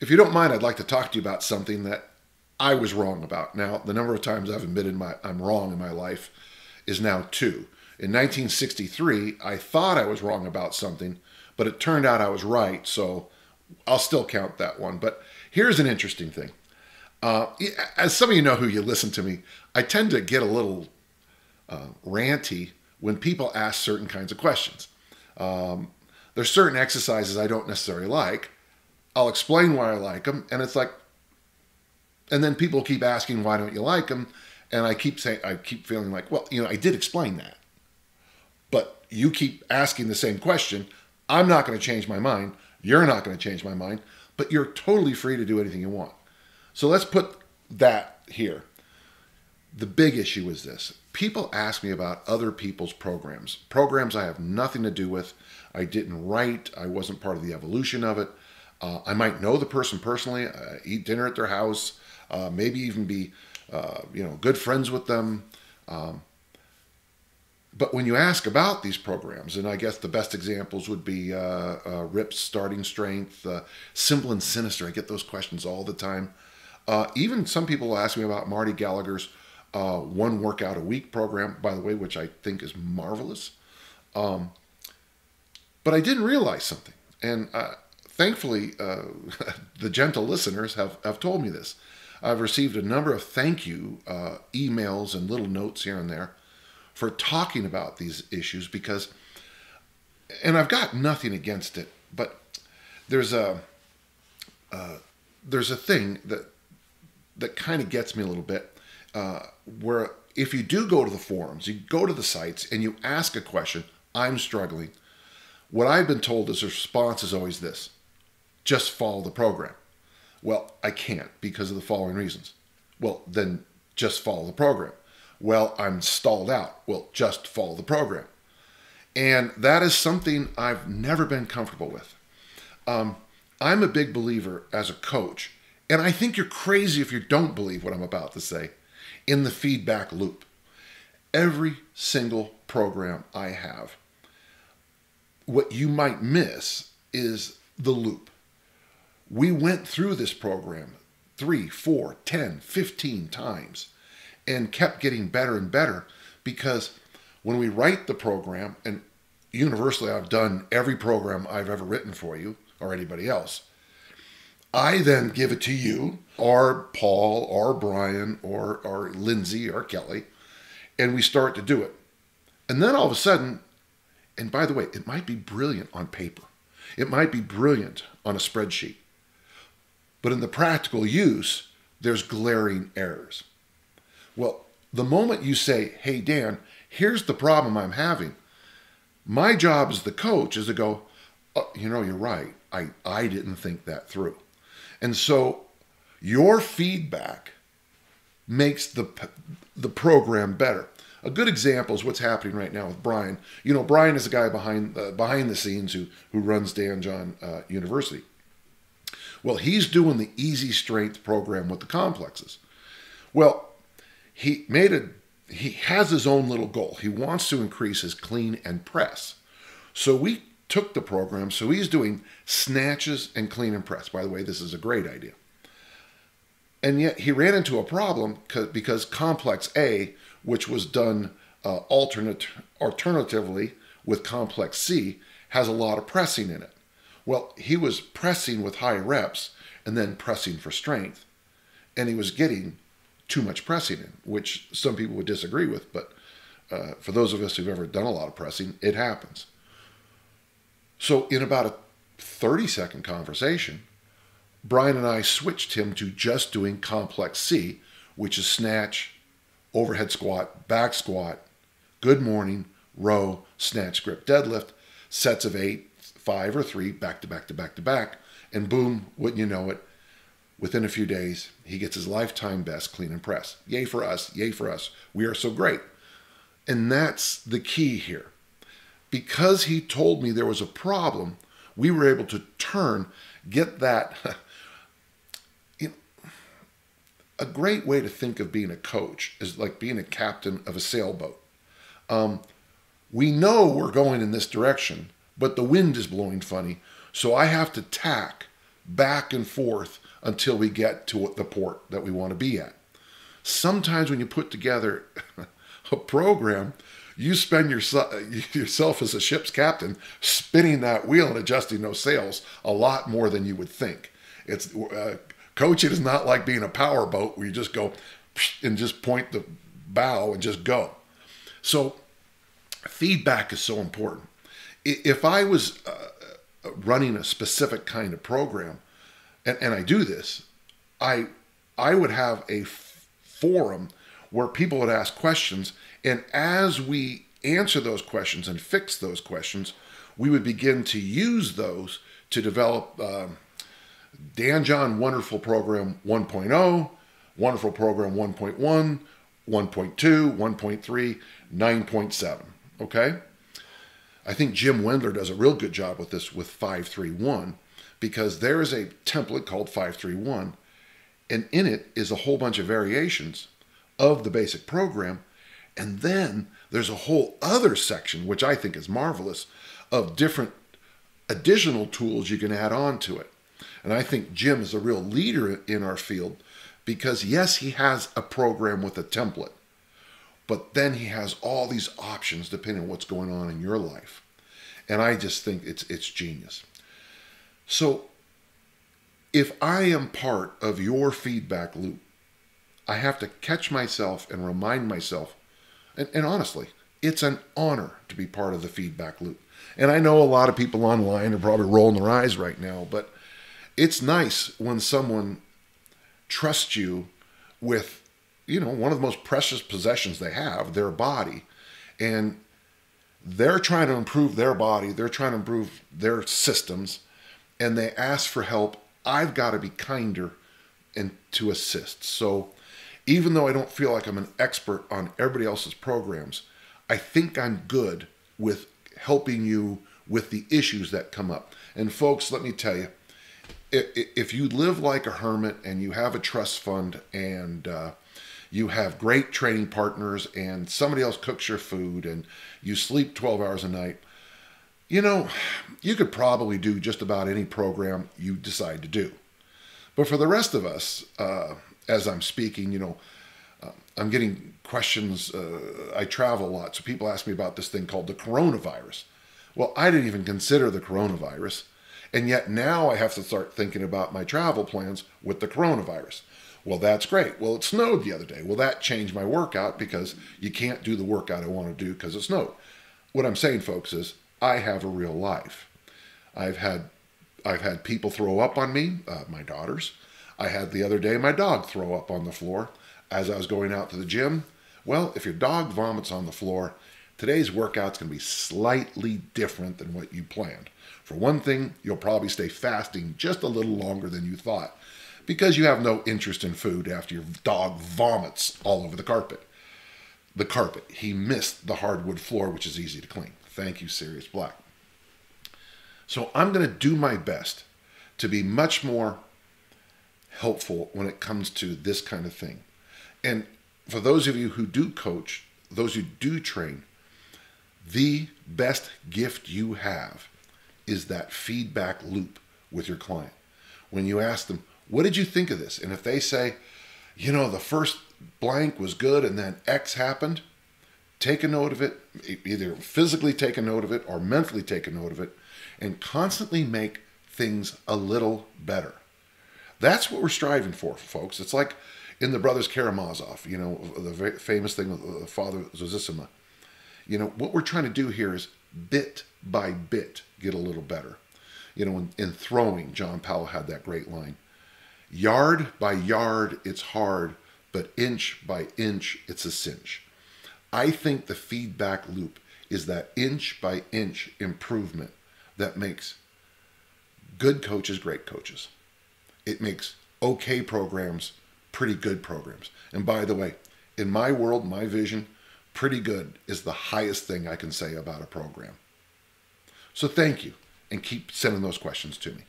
if you don't mind, I'd like to talk to you about something that I was wrong about. Now, the number of times I've admitted my, I'm wrong in my life is now two. In 1963, I thought I was wrong about something, but it turned out I was right, so I'll still count that one. But here's an interesting thing. Uh, as some of you know who you listen to me, I tend to get a little uh, ranty when people ask certain kinds of questions. Um, there's certain exercises I don't necessarily like. I'll explain why I like them, and it's like, and then people keep asking why don't you like them, and I keep saying I keep feeling like, well, you know, I did explain that, but you keep asking the same question. I'm not going to change my mind. You're not going to change my mind, but you're totally free to do anything you want. So let's put that here. The big issue is this people ask me about other people's programs, programs I have nothing to do with. I didn't write, I wasn't part of the evolution of it. Uh, I might know the person personally, uh, eat dinner at their house, uh, maybe even be, uh, you know, good friends with them. Um, but when you ask about these programs, and I guess the best examples would be uh, uh, Rip's Starting Strength, Simple and Sinister. I get those questions all the time. even some people ask me about Marty Gallagher's one workout a week program, by the way, which I think is marvelous. Um, but I didn't realize something, and uh, thankfully, uh, the gentle listeners have, have told me this. I've received a number of thank you uh, emails and little notes here and there for talking about these issues because, and I've got nothing against it, but there's a uh, there's a thing that that kind of gets me a little bit uh, where if you do go to the forums, you go to the sites and you ask a question, I'm struggling what I've been told is the response is always this just follow the program. Well, I can't because of the following reasons. Well, then just follow the program. Well, I'm stalled out. Well, just follow the program. And that is something I've never been comfortable with. Um, I'm a big believer as a coach, and I think you're crazy if you don't believe what I'm about to say, in the feedback loop. Every single program I have what you might miss is the loop. We went through this program three, four, ten, fifteen times and kept getting better and better because when we write the program, and universally I've done every program I've ever written for you or anybody else, I then give it to you or Paul or Brian or, or Lindsay or Kelly, and we start to do it. And then all of a sudden, and by the way, it might be brilliant on paper, it might be brilliant on a spreadsheet. But in the practical use, there's glaring errors. Well, the moment you say, hey, Dan, here's the problem I'm having, my job as the coach is to go, oh, you know, you're right. I, I didn't think that through. And so your feedback makes the, the program better. A good example is what's happening right now with Brian. You know, Brian is the guy behind uh, behind the scenes who who runs Dan John uh, University. Well, he's doing the Easy Strength program with the complexes. Well, he made a he has his own little goal. He wants to increase his clean and press. So we took the program. So he's doing snatches and clean and press. By the way, this is a great idea. And yet he ran into a problem because complex A which was done uh, alternate, alternatively with complex C, has a lot of pressing in it. Well, he was pressing with high reps and then pressing for strength, and he was getting too much pressing in, which some people would disagree with, but uh, for those of us who've ever done a lot of pressing, it happens. So, in about a 30 second conversation, Brian and I switched him to just doing complex C, which is snatch, overhead squat, back squat, good morning, row, snatch, grip, deadlift, sets of eight, five or three, back to back to back to back, and boom, wouldn't you know it, within a few days, he gets his lifetime best clean and press. Yay for us, yay for us. We are so great. And that's the key here. Because he told me there was a problem, we were able to turn, get that you know, a great way to think of being a coach is like being a captain of a sailboat. Um, we know we're going in this direction, but the wind is blowing funny, so I have to tack back and forth until we get to the port that we want to be at. Sometimes when you put together a program, you spend your, yourself as a ship's captain spinning that wheel and adjusting those sails a lot more than you would think. It's uh, coaching is not like being a power boat where you just go and just point the bow and just go. So feedback is so important. If I was uh, running a specific kind of program, and, and I do this, I I would have a forum where people would ask questions, and as we answer those questions and fix those questions, we would begin to use those to develop um, Dan John Wonderful Program 1.0, Wonderful Program 1.1, 1.2, 1.3, 9.7. Okay? I think Jim Wendler does a real good job with this with 531 because there is a template called 531 and in it is a whole bunch of variations of the basic program and then there's a whole other section which I think is marvelous of different additional tools you can add on to it. And I think Jim is a real leader in our field because yes, he has a program with a template, but then he has all these options depending on what's going on in your life. And I just think it's it's genius. So if I am part of your feedback loop, I have to catch myself and remind myself, and, and honestly, it's an honor to be part of the feedback loop. And I know a lot of people online are probably rolling their eyes right now, but it's nice when someone trusts you with you know, one of the most precious possessions they have, their body. And they're trying to improve their body, they're trying to improve their systems, and they ask for help. I've got to be kinder and to assist. So even though I don't feel like I'm an expert on everybody else's programs, I think I'm good with helping you with the issues that come up. And folks, let me tell you, if you live like a hermit and you have a trust fund and uh, you have great training partners and somebody else cooks your food and you sleep 12 hours a night, you know, you could probably do just about any program you decide to do. But for the rest of us, uh, as I'm speaking, you know, uh, I'm getting questions. Uh, I travel a lot, so people ask me about this thing called the coronavirus. Well, I didn't even consider the coronavirus. And yet now I have to start thinking about my travel plans with the coronavirus. Well, that's great. Well, it snowed the other day. Well, that changed my workout because you can't do the workout I want to do because it snowed. What I'm saying, folks, is I have a real life. I've had I've had people throw up on me, uh, my daughters. I had the other day my dog throw up on the floor as I was going out to the gym. Well, if your dog vomits on the floor, today's workout's going to be slightly different than what you planned. For one thing, you'll probably stay fasting just a little longer than you thought because you have no interest in food after your dog vomits all over the carpet. The carpet. He missed the hardwood floor, which is easy to clean. Thank you, Sirius Black. So I'm going to do my best to be much more helpful when it comes to this kind of thing. And for those of you who do coach, those who do train, the best gift you have is that feedback loop with your client. When you ask them, what did you think of this? And if they say, you know, the first blank was good and then X happened, take a note of it, either physically take a note of it or mentally take a note of it, and constantly make things a little better. That's what we're striving for, folks. It's like in the Brothers Karamazov, you know, the famous thing with the Father Zosima. You know, what we're trying to do here is bit by bit get a little better. You know, in, in throwing, John Powell had that great line Yard by yard, it's hard, but inch by inch, it's a cinch. I think the feedback loop is that inch by inch improvement that makes good coaches great coaches. It makes okay programs pretty good programs. And by the way, in my world, my vision, pretty good is the highest thing I can say about a program. So thank you and keep sending those questions to me.